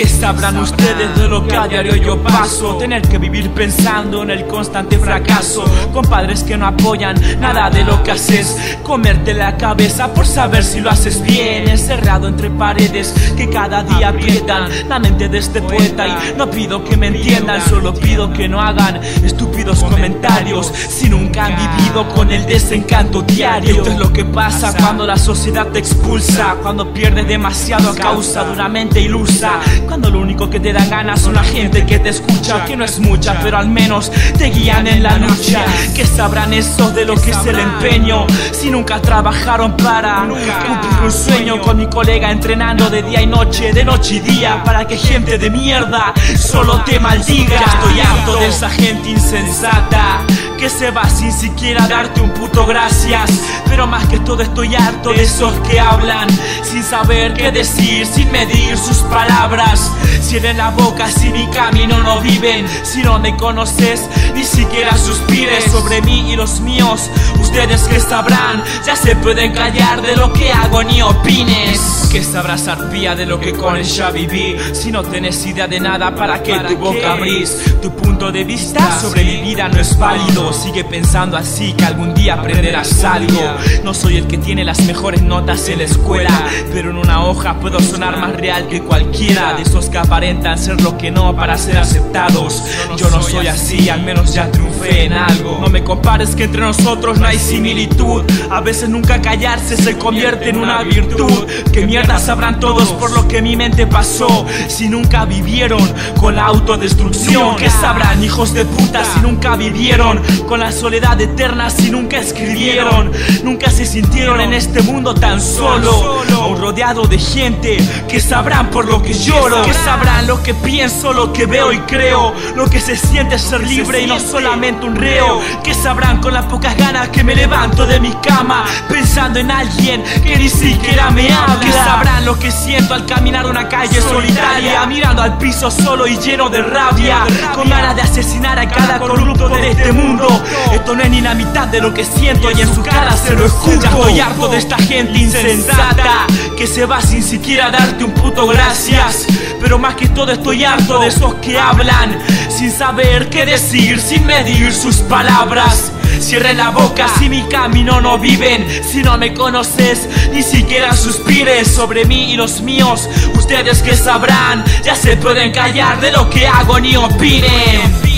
kiss sabrán ustedes de lo que a diario yo paso? Tener que vivir pensando en el constante fracaso. Con padres que no apoyan nada de lo que haces. Comerte la cabeza por saber si lo haces bien. Encerrado entre paredes que cada día aprietan la mente de este poeta. Y no pido que me entiendan, solo pido que no hagan estúpidos comentarios. Si nunca han vivido con el desencanto diario. Esto es lo que pasa cuando la sociedad te expulsa. Cuando pierdes demasiado a causa de una mente ilusa. Cuando lo único que te da ganas son la gente que te escucha. Que no es mucha, pero al menos te guían en la lucha. Que sabrán esos de lo que es el empeño. Si nunca trabajaron para cumplir un sueño con mi colega entrenando de día y noche, de noche y día. Para que gente de mierda solo te maldiga. Estoy harto de esa gente insensata que se va sin siquiera darte un puto gracias. Pero más que todo estoy harto de esos que hablan sin saber qué decir, sin medir sus palabras. Cierren la boca si mi camino no viven, si no me conoces, ni siquiera suspires sobre mí y los míos. Ustedes que sabrán, ya se pueden callar de lo que hago ni opines. Que sabrás arpía de lo que con ella viví, si no tenés idea de nada para que tu boca abrís. Tu punto de vista sobre mi vida no es válido. Sigue pensando así que algún día aprenderás algo. No soy el que tiene las mejores notas en la escuela, pero en una hoja puedo sonar más real que cualquiera de esos que aparentan ser lo que no para ser aceptados. Yo no soy así, al menos ya triunfé en algo. No me compares que entre nosotros no hay similitud. A veces nunca callarse se convierte en una virtud. Que mierda sabrán todos por lo que mi mente pasó. Si nunca vivieron con la autodestrucción, que sabrán hijos de puta si nunca vivieron con la soledad eterna si nunca escribieron. Nunca se sintieron en este mundo tan solo. Rodeado de gente que sabrán por lo que lloro. Que sabrán lo que pienso, lo que veo y creo. Lo que se siente ser libre y no solamente un reo. Que sabrán con las pocas ganas que me levanto de mi cama. Pensando en alguien que ni siquiera me habla. Que sabrán lo que siento al caminar una calle solitaria. Mirando al piso solo y lleno de rabia. Con ganas de asesinar a cada corrupto de este mundo. Esto no es ni la mitad de lo que siento y en su cara se lo escucho. Estoy harto de esta gente insensata que se va sin siquiera darte un puto gracias. Pero más que todo estoy harto de esos que hablan sin saber qué decir, sin medir sus palabras. Cierre la boca si mi camino no viven, si no me conoces, ni siquiera suspires sobre mí y los míos. Ustedes que sabrán, ya se pueden callar de lo que hago ni opinen.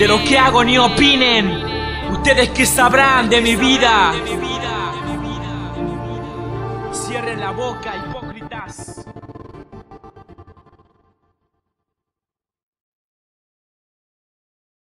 De lo que hago ni opinen. Ustedes que sabrán de mi vida. Cierren la boca, hipócritas.